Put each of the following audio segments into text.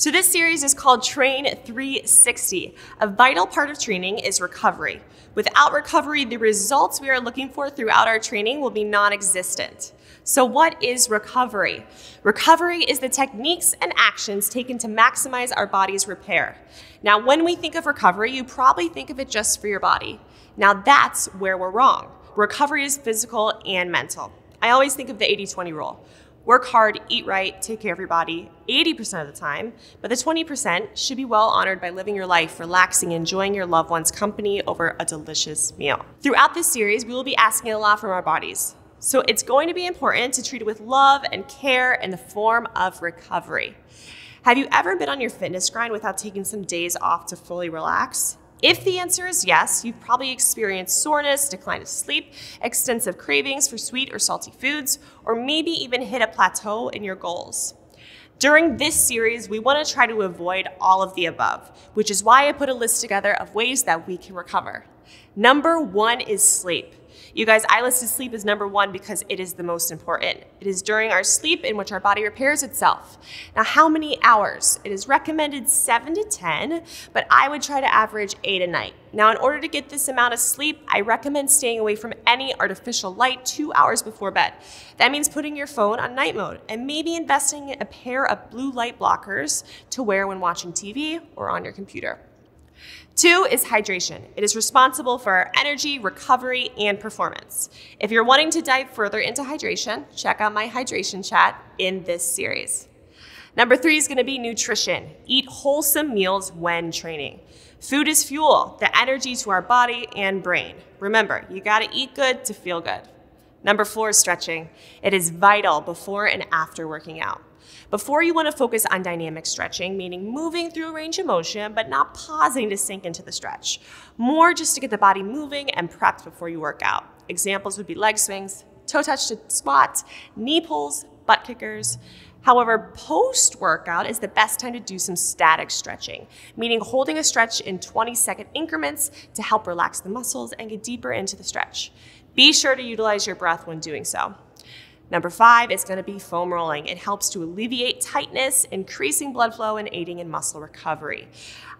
So, this series is called Train 360. A vital part of training is recovery. Without recovery, the results we are looking for throughout our training will be non existent. So, what is recovery? Recovery is the techniques and actions taken to maximize our body's repair. Now, when we think of recovery, you probably think of it just for your body. Now, that's where we're wrong. Recovery is physical and mental. I always think of the 80 20 rule work hard, eat right, take care of your body 80% of the time, but the 20% should be well honored by living your life, relaxing, enjoying your loved one's company over a delicious meal. Throughout this series, we will be asking a lot from our bodies. So it's going to be important to treat it with love and care in the form of recovery. Have you ever been on your fitness grind without taking some days off to fully relax? If the answer is yes, you've probably experienced soreness, decline of sleep, extensive cravings for sweet or salty foods, or maybe even hit a plateau in your goals. During this series, we want to try to avoid all of the above, which is why I put a list together of ways that we can recover. Number one is sleep. You guys, I listed sleep as number one because it is the most important. It is during our sleep in which our body repairs itself. Now, how many hours? It is recommended seven to 10, but I would try to average eight a night. Now, in order to get this amount of sleep, I recommend staying away from any artificial light two hours before bed. That means putting your phone on night mode and maybe investing in a pair of blue light blockers to wear when watching TV or on your computer. Two is hydration. It is responsible for our energy, recovery, and performance. If you're wanting to dive further into hydration, check out my hydration chat in this series. Number three is gonna be nutrition. Eat wholesome meals when training. Food is fuel, the energy to our body and brain. Remember, you gotta eat good to feel good. Number four is stretching. It is vital before and after working out. Before you want to focus on dynamic stretching, meaning moving through a range of motion, but not pausing to sink into the stretch. More just to get the body moving and prepped before you work out. Examples would be leg swings, toe touch to squats, knee pulls, butt kickers. However, post workout is the best time to do some static stretching, meaning holding a stretch in 20 second increments to help relax the muscles and get deeper into the stretch. Be sure to utilize your breath when doing so. Number five is going to be foam rolling. It helps to alleviate tightness, increasing blood flow, and aiding in muscle recovery.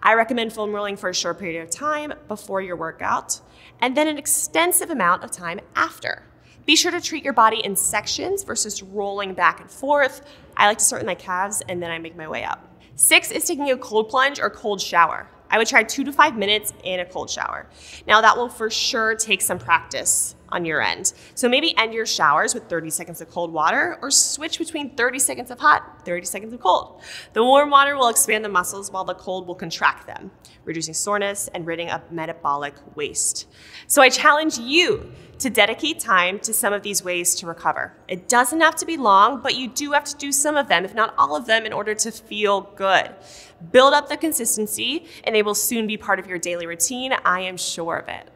I recommend foam rolling for a short period of time before your workout, and then an extensive amount of time after. Be sure to treat your body in sections versus rolling back and forth. I like to start with my calves and then I make my way up. Six is taking a cold plunge or cold shower. I would try two to five minutes in a cold shower. Now, that will for sure take some practice on your end. So maybe end your showers with 30 seconds of cold water or switch between 30 seconds of hot, 30 seconds of cold. The warm water will expand the muscles while the cold will contract them, reducing soreness and ridding of metabolic waste. So I challenge you to dedicate time to some of these ways to recover. It doesn't have to be long, but you do have to do some of them, if not all of them, in order to feel good. Build up the consistency, and they will soon be part of your daily routine. I am sure of it.